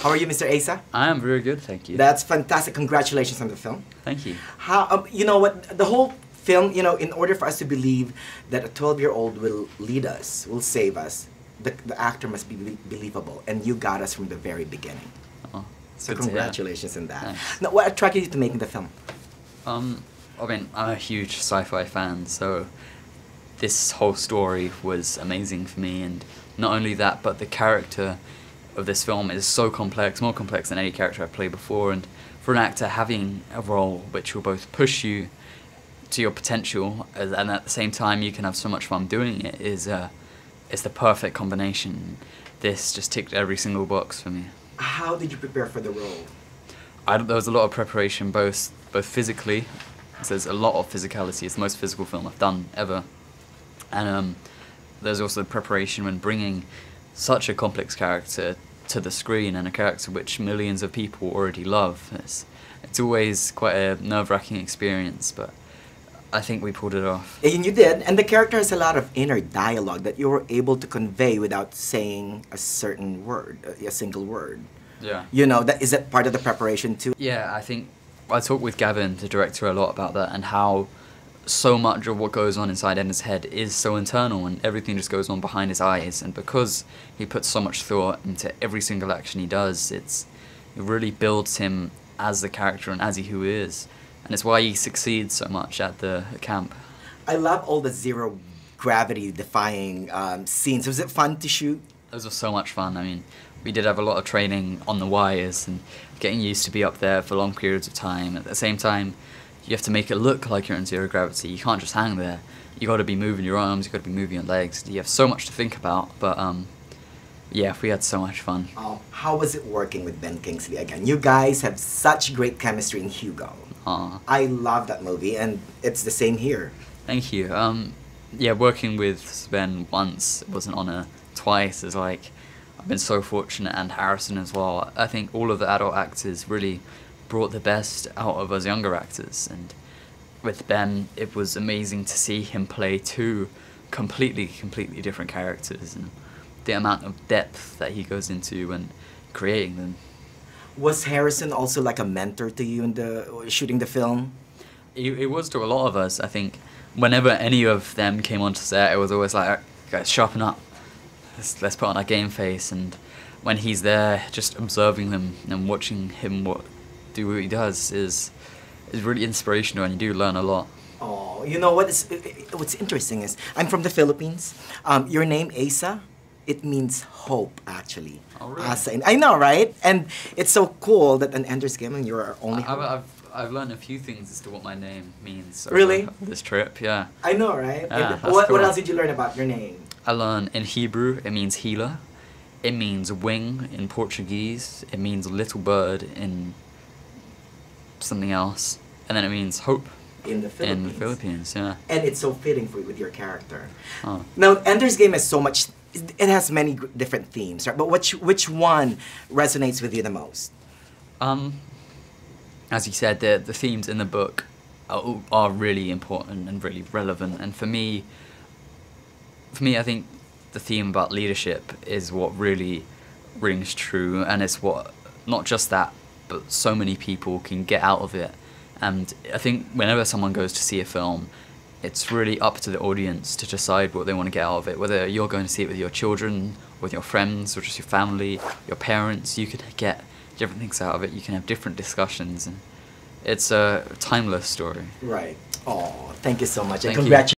How are you, Mr. Asa? I am very good, thank you. That's fantastic. Congratulations on the film. thank you. How um, you know what the whole film? You know, in order for us to believe that a 12-year-old will lead us, will save us, the, the actor must be believable, and you got us from the very beginning. Oh, So good to hear. congratulations on that. Thanks. Now, what attracted you to making the film? Um, I mean, I'm a huge sci-fi fan, so this whole story was amazing for me, and not only that, but the character of this film is so complex, more complex than any character I've played before, and for an actor having a role which will both push you to your potential, and at the same time you can have so much fun doing it, is uh, is the perfect combination. This just ticked every single box for me. How did you prepare for the role? I, there was a lot of preparation, both both physically. So there's a lot of physicality. It's the most physical film I've done ever, and um, there's also the preparation when bringing such a complex character to the screen and a character which millions of people already love. It's it's always quite a nerve-wracking experience, but I think we pulled it off. And you did, and the character has a lot of inner dialogue that you were able to convey without saying a certain word, a single word. Yeah. You know, that is that part of the preparation too. Yeah, I think I talked with Gavin, the director, a lot about that and how so much of what goes on inside Ender's head is so internal and everything just goes on behind his eyes. And because he puts so much thought into every single action he does, it's it really builds him as the character and as he who he is. And it's why he succeeds so much at the camp. I love all the zero gravity defying um, scenes. Was it fun to shoot? Those were so much fun. I mean, we did have a lot of training on the wires and getting used to be up there for long periods of time. At the same time, you have to make it look like you're in zero gravity. You can't just hang there. You got to be moving your arms. You got to be moving your legs. You have so much to think about. But um, yeah, we had so much fun. Um, how was it working with Ben Kingsley again? You guys have such great chemistry in Hugo. Aw. I love that movie, and it's the same here. Thank you. Um, yeah, working with Ben once was an honor. Twice is like I've been so fortunate, and Harrison as well. I think all of the adult actors really brought the best out of us younger actors, and with Ben, it was amazing to see him play two completely, completely different characters, and the amount of depth that he goes into when creating them. Was Harrison also like a mentor to you in the shooting the film? It, it was to a lot of us. I think whenever any of them came onto set, it was always like, guys, sharpen up. Let's, let's put on our game face. And when he's there, just observing them and watching him what do what he does is is really inspirational, and you do learn a lot. Oh, you know what is what's interesting is I'm from the Philippines. Um, your name Asa, it means hope actually. Oh, really? Asa, I know, right? And it's so cool that an Ender's Game and you're our only. I've. I've learned a few things as to what my name means. Really? This trip, yeah. I know, right? Yeah, what, what else did you learn about your name? I learned in Hebrew it means healer. It means wing in Portuguese. It means little bird in something else. And then it means hope In the Philippines. in the Philippines, yeah. And it's so fitting for you with your character. Oh. Now, Ender's Game has so much. It has many different themes, right? But which which one resonates with you the most? Um, as you said, the the themes in the book are, are really important and really relevant. And for me, for me, I think the theme about leadership is what really rings true, and it's what not just that, but so many people can get out of it. And I think whenever someone goes to see a film, it's really up to the audience to decide what they want to get out of it. Whether you're going to see it with your children, with your friends, or just your family, your parents, you can get different things out of it. You can have different discussions, and it's a timeless story. Right. Oh, thank you so much, and Thank you. congratulations.